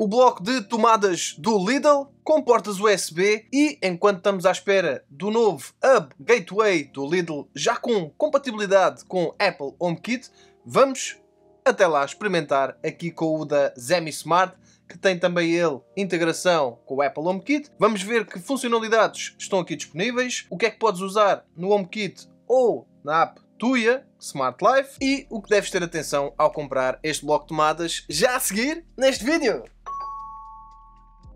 o bloco de tomadas do Lidl com portas USB e enquanto estamos à espera do novo Hub Gateway do Lidl já com compatibilidade com Apple HomeKit, vamos até lá experimentar aqui com o da Zemi Smart que tem também ele integração com o Apple HomeKit. Vamos ver que funcionalidades estão aqui disponíveis, o que é que podes usar no HomeKit ou na app Tuya Smart Life e o que deves ter atenção ao comprar este bloco de tomadas já a seguir neste vídeo.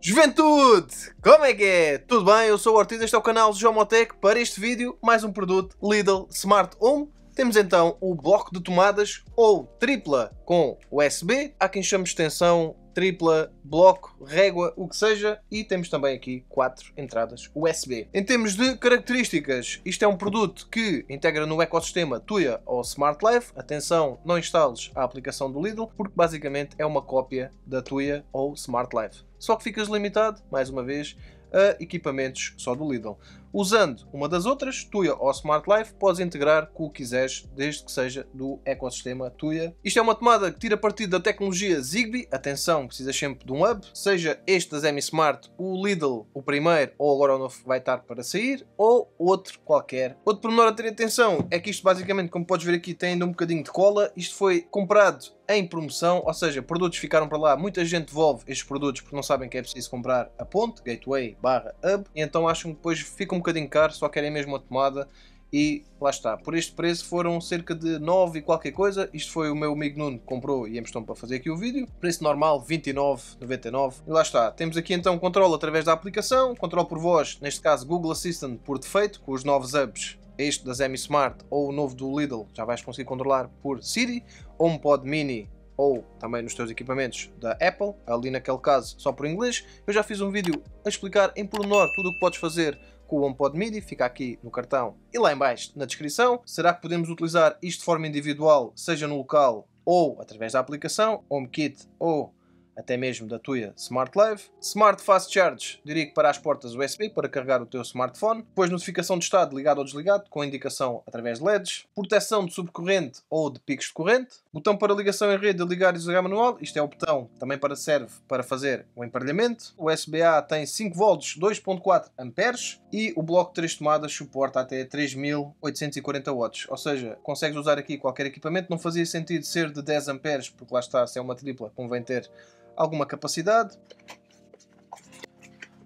Juventude! Como é que é? Tudo bem? Eu sou o Ortiz, este é o canal Jomotech. Para este vídeo, mais um produto Lidl Smart Home. Temos então o bloco de tomadas ou tripla com USB. Há quem chame extensão tripla, bloco, régua, o que seja, e temos também aqui quatro entradas USB. Em termos de características, isto é um produto que integra no ecossistema Tuya ou Smart Life. Atenção, não instales a aplicação do Lidl, porque basicamente é uma cópia da Tuya ou Smart Life. Só que ficas limitado, mais uma vez, a equipamentos só do Lidl. Usando uma das outras, Tuya ou Smart Life, podes integrar com o que quiseres, desde que seja do ecossistema Tuya. Isto é uma tomada que tira partido da tecnologia Zigbee. Atenção, precisas sempre de um hub, seja este da Zemi Smart, o Lidl, o primeiro, ou agora o novo vai estar para sair, ou outro qualquer. Outro pormenor a ter atenção é que isto basicamente, como podes ver aqui, tem ainda um bocadinho de cola. Isto foi comprado em promoção, ou seja, produtos ficaram para lá, muita gente devolve estes produtos porque não sabem que é preciso comprar a ponte, gateway barra hub, e então acham que depois fica um bocadinho caro, só querem mesmo a tomada e lá está. Por este preço foram cerca de 9 e qualquer coisa. Isto foi o meu amigo Nuno que comprou e emprestou para fazer aqui o vídeo. Preço normal 29,99. E lá está. Temos aqui então controle através da aplicação, controle por voz, neste caso Google Assistant por defeito, com os novos hubs este da Zemi Smart ou o novo do Lidl, já vais conseguir controlar por Siri, HomePod Mini ou também nos teus equipamentos da Apple, ali naquele caso só por inglês. Eu já fiz um vídeo a explicar em pormenor tudo o que podes fazer com o HomePod MIDI, fica aqui no cartão e lá em baixo na descrição. Será que podemos utilizar isto de forma individual, seja no local ou através da aplicação, HomeKit ou até mesmo da tua Smart Live. Smart Fast Charge dirige para as portas USB para carregar o teu smartphone. Depois notificação de estado ligado ou desligado com indicação através de LEDs. Proteção de subcorrente ou de picos de corrente. Botão para ligação em rede de ligar e desligar manual. Isto é o botão também para serve para fazer o emparelhamento. O USB-A tem 5 volts 2.4 amperes e o bloco de 3 tomadas suporta até 3840 watts. Ou seja, consegues usar aqui qualquer equipamento. Não fazia sentido ser de 10 amperes porque lá está, se é uma tripla, convém ter alguma capacidade.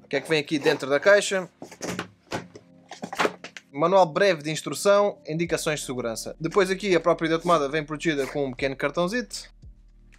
O que é que vem aqui dentro da caixa? Manual breve de instrução, indicações de segurança. Depois aqui a própria da tomada vem protegida com um pequeno cartãozito.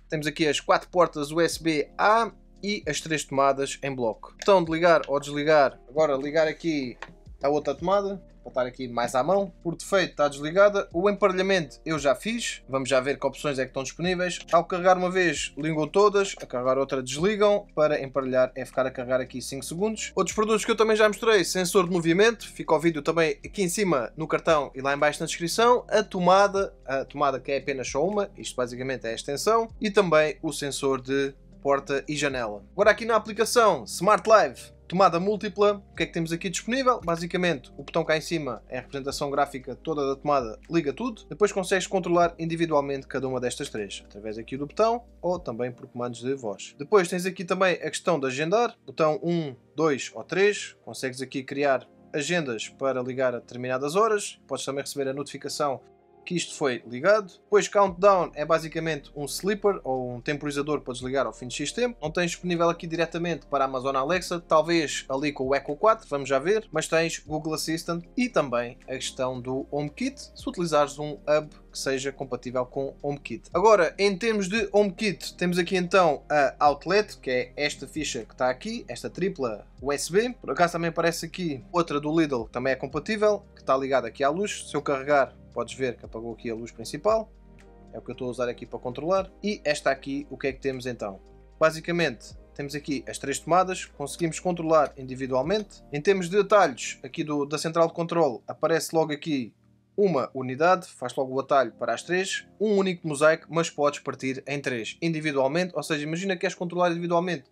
Temos aqui as quatro portas USB-A e as três tomadas em bloco. Botão de ligar ou desligar. Agora ligar aqui a outra tomada para estar aqui mais à mão. Por defeito está desligada. O emparelhamento eu já fiz. Vamos já ver que opções é que estão disponíveis. Ao carregar uma vez, ligam todas. A carregar outra, desligam. Para emparelhar é ficar a carregar aqui 5 segundos. Outros produtos que eu também já mostrei. Sensor de movimento. Fica o vídeo também aqui em cima no cartão e lá em baixo na descrição. A tomada. A tomada que é apenas só uma. Isto basicamente é a extensão. E também o sensor de porta e janela. Agora aqui na aplicação Smart Live Tomada múltipla, o que é que temos aqui disponível? Basicamente, o botão cá em cima é a representação gráfica toda da tomada, liga tudo. Depois consegues controlar individualmente cada uma destas três, através aqui do botão ou também por comandos de voz. Depois tens aqui também a questão de agendar, botão 1, 2 ou 3, consegues aqui criar agendas para ligar a determinadas horas, podes também receber a notificação que isto foi ligado. Depois Countdown é basicamente um sleeper ou um temporizador para desligar ao fim de X tempo. Não tens disponível aqui diretamente para a Amazon Alexa, talvez ali com o Echo 4, vamos já ver, mas tens Google Assistant e também a questão do HomeKit, se utilizares um hub que seja compatível com HomeKit. Agora, em termos de HomeKit, temos aqui então a Outlet, que é esta ficha que está aqui, esta tripla USB. Por acaso também aparece aqui outra do Lidl, que também é compatível, que está ligada aqui à luz. Se eu carregar podes ver que apagou aqui a luz principal. É o que eu estou a usar aqui para controlar. E esta aqui, o que é que temos então? Basicamente, temos aqui as três tomadas, conseguimos controlar individualmente. Em termos de detalhes, aqui do, da central de controle, aparece logo aqui uma unidade, faz logo o atalho para as três, um único mosaico, mas podes partir em três individualmente, ou seja, imagina que queres controlar individualmente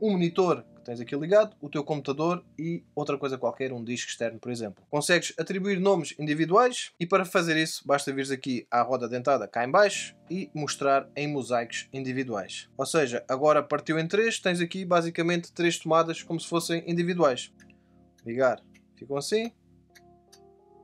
um monitor tens aqui ligado, o teu computador e outra coisa qualquer, um disco externo, por exemplo. Consegues atribuir nomes individuais e para fazer isso basta vir aqui à roda dentada cá em baixo e mostrar em mosaicos individuais. Ou seja, agora partiu em três, tens aqui basicamente três tomadas como se fossem individuais. Ligar, ficam assim.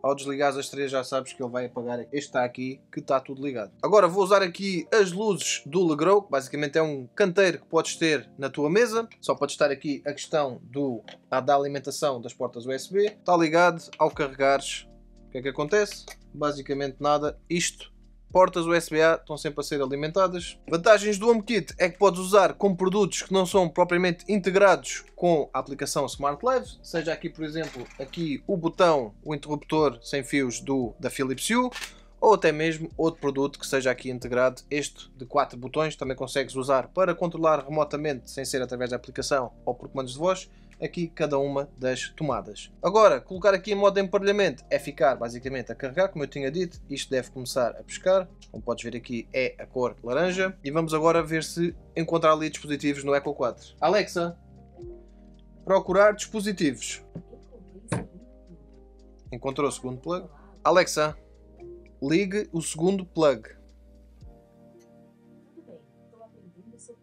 Ao desligar as três já sabes que ele vai apagar este está aqui que está tudo ligado. Agora vou usar aqui as luzes do Legrow, que basicamente é um canteiro que podes ter na tua mesa. Só pode estar aqui a questão do, da alimentação das portas USB. Está ligado, ao carregares, o que é que acontece? Basicamente nada. Isto portas USB-A estão sempre a ser alimentadas. Vantagens do HomeKit é que podes usar com produtos que não são propriamente integrados com a aplicação Smart Live, seja aqui por exemplo aqui o botão, o interruptor sem fios do, da Philips Hue, ou até mesmo outro produto que seja aqui integrado, este de 4 botões, também consegues usar para controlar remotamente sem ser através da aplicação ou por comandos de voz, aqui cada uma das tomadas. Agora, colocar aqui em modo de emparelhamento é ficar basicamente a carregar, como eu tinha dito, isto deve começar a pescar, como podes ver aqui é a cor laranja, e vamos agora ver se encontrar ali dispositivos no Echo 4. Alexa, procurar dispositivos. Encontrou o segundo plug. Alexa, ligue o segundo plug.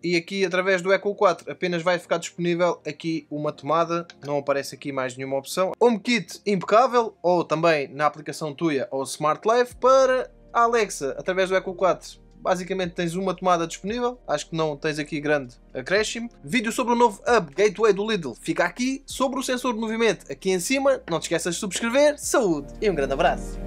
E aqui através do Echo 4 apenas vai ficar disponível aqui uma tomada, não aparece aqui mais nenhuma opção. HomeKit impecável, ou também na aplicação Tuya ou Smart Life para a Alexa através do Echo 4. Basicamente tens uma tomada disponível, acho que não tens aqui grande acréscimo. Vídeo sobre o novo Hub Gateway do Lidl fica aqui. Sobre o sensor de movimento aqui em cima, não te esqueças de subscrever. Saúde e um grande abraço!